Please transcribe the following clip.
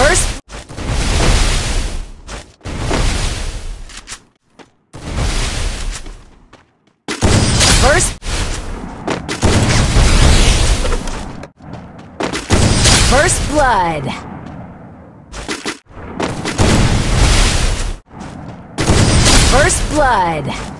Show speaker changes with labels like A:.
A: First... First... First Blood. First Blood.